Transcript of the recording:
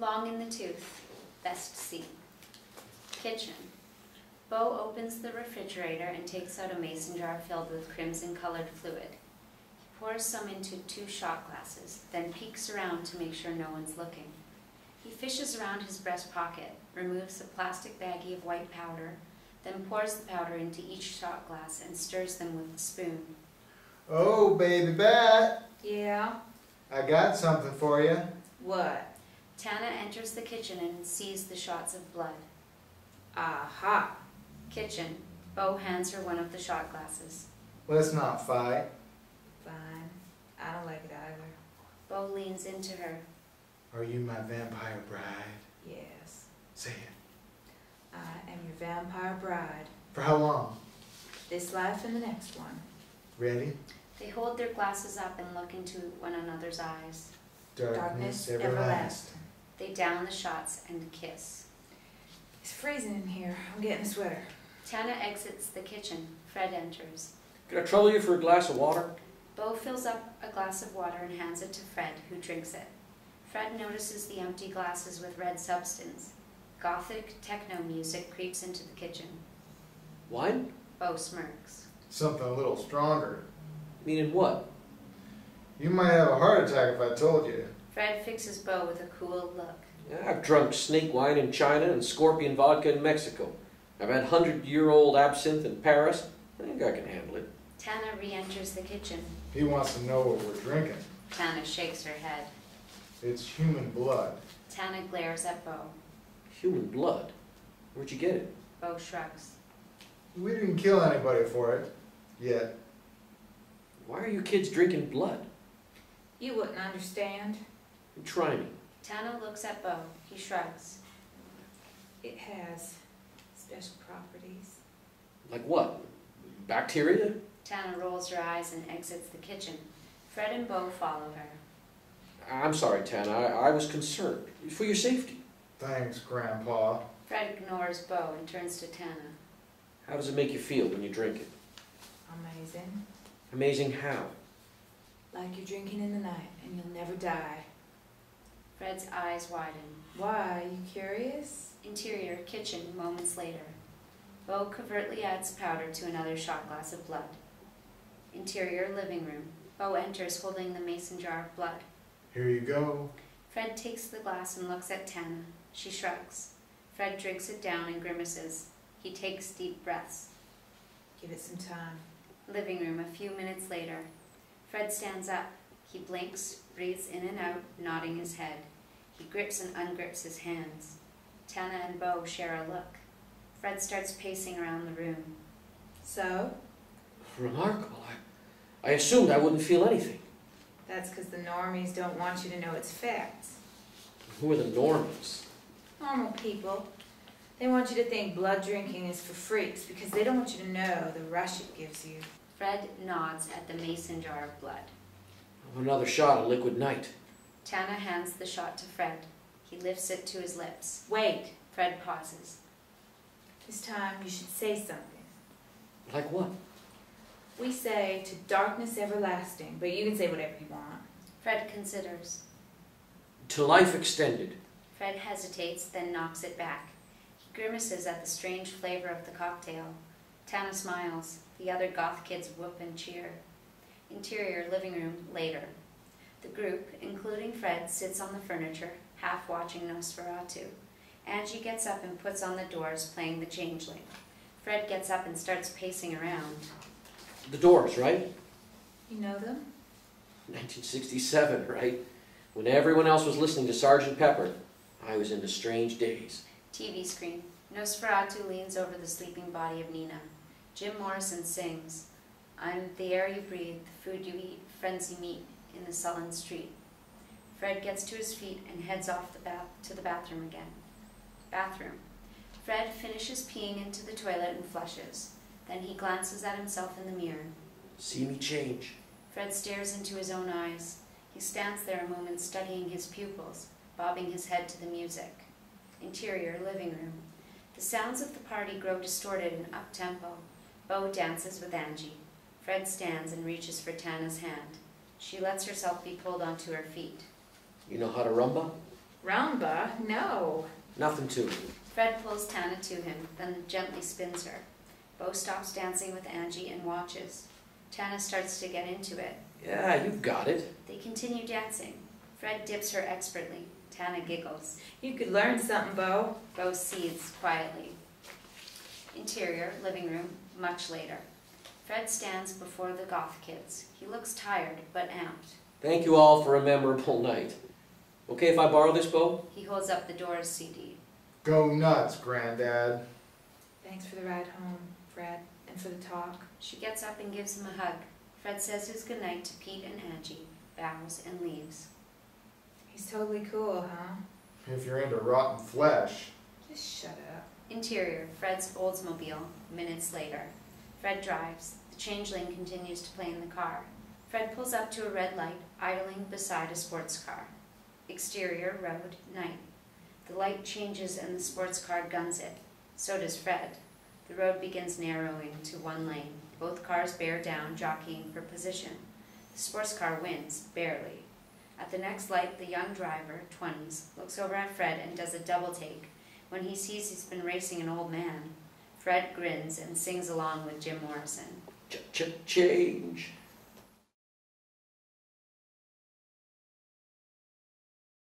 Long in the tooth, best scene. Kitchen. Bo opens the refrigerator and takes out a mason jar filled with crimson colored fluid. He pours some into two shot glasses, then peeks around to make sure no one's looking. He fishes around his breast pocket, removes a plastic baggie of white powder, then pours the powder into each shot glass and stirs them with a spoon. Oh, baby bat, Yeah? I got something for you. What? Tana enters the kitchen and sees the shots of blood. Aha. Kitchen. Bo hands her one of the shot glasses. Let's not fight. Fine. I don't like it either. Bo leans into her. Are you my vampire bride? Yes. Say it. I am your vampire bride. For how long? This life and the next one. Ready? They hold their glasses up and look into one another's eyes. Darkness, Darkness everlasting. everlasting. They down the shots and kiss. It's freezing in here. I'm getting a sweater. Tana exits the kitchen. Fred enters. Can I trouble you for a glass of water? Bo fills up a glass of water and hands it to Fred, who drinks it. Fred notices the empty glasses with red substance. Gothic techno music creeps into the kitchen. Wine? Bo smirks. Something a little stronger. Meaning what? You might have a heart attack if I told you. Fred fixes Bo with a cool look. Yeah, I've drunk snake wine in China and scorpion vodka in Mexico. I've had hundred-year-old absinthe in Paris. I think I can handle it. Tana re-enters the kitchen. He wants to know what we're drinking. Tana shakes her head. It's human blood. Tana glares at Bo. Human blood? Where'd you get it? Bo shrugs. We didn't kill anybody for it. Yet. Why are you kids drinking blood? You wouldn't understand. Try me. Tana looks at Bo. He shrugs. It has special properties. Like what? Bacteria? Tana rolls her eyes and exits the kitchen. Fred and Bo follow her. I'm sorry, Tana. I, I was concerned. For your safety. Thanks, Grandpa. Fred ignores Bo and turns to Tana. How does it make you feel when you drink it? Amazing. Amazing how? Like you're drinking in the night and you'll never die. Fred's eyes widen. Why? You curious? Interior, kitchen, moments later. Bo covertly adds powder to another shot glass of blood. Interior, living room. Bo enters holding the mason jar of blood. Here you go. Fred takes the glass and looks at Tana. She shrugs. Fred drinks it down and grimaces. He takes deep breaths. Give it some time. Living room, a few minutes later. Fred stands up. He blinks, breathes in and out, nodding his head. He grips and ungrips his hands. Tana and Bo share a look. Fred starts pacing around the room. So? Remarkable. I, I assumed I wouldn't feel anything. That's because the normies don't want you to know it's facts. Who are the normies? Normal people. They want you to think blood drinking is for freaks because they don't want you to know the rush it gives you. Fred nods at the mason jar of blood. Another shot of liquid night. Tana hands the shot to Fred. He lifts it to his lips. Wait. Fred pauses. This time you should say something. Like what? We say to darkness everlasting, but you can say whatever you want. Fred considers. To life extended. Fred hesitates, then knocks it back. He grimaces at the strange flavor of the cocktail. Tana smiles. The other goth kids whoop and cheer. Interior living room later. The group, including Fred, sits on the furniture, half watching Nosferatu. Angie gets up and puts on the doors, playing the changeling. Fred gets up and starts pacing around. The Doors, right? You know them? 1967, right? When everyone else was listening to Sergeant Pepper, I was into strange days. TV screen. Nosferatu leans over the sleeping body of Nina. Jim Morrison sings, I'm the air you breathe, the food you eat, friends you meet in the sullen street. Fred gets to his feet and heads off the bath to the bathroom again. Bathroom. Fred finishes peeing into the toilet and flushes. Then he glances at himself in the mirror. See me change. Fred stares into his own eyes. He stands there a moment studying his pupils, bobbing his head to the music. Interior living room. The sounds of the party grow distorted and up-tempo. Bo dances with Angie. Fred stands and reaches for Tana's hand. She lets herself be pulled onto her feet. You know how to rumba? Rumba? No. Nothing to it. Fred pulls Tana to him, then gently spins her. Bo stops dancing with Angie and watches. Tana starts to get into it. Yeah, you've got it. They continue dancing. Fred dips her expertly. Tana giggles. You could learn something, Bo. Bo seethes quietly. Interior, living room, much later. Fred stands before the goth kids. He looks tired, but amped. Thank you all for a memorable night. Okay if I borrow this, Bo? He holds up the Doors CD. Go nuts, Granddad. Thanks for the ride home, Fred, and for the talk. She gets up and gives him a hug. Fred says his goodnight to Pete and Angie, bows and leaves. He's totally cool, huh? If you're into rotten flesh. Just shut up. Interior, Fred's Oldsmobile, minutes later. Fred drives. The changeling continues to play in the car. Fred pulls up to a red light, idling beside a sports car. Exterior, road, night. The light changes and the sports car guns it. So does Fred. The road begins narrowing to one lane. Both cars bear down, jockeying for position. The sports car wins, barely. At the next light, the young driver, 20s, looks over at Fred and does a double take. When he sees he's been racing an old man, Fred grins and sings along with Jim Morrison. Ch-ch-change.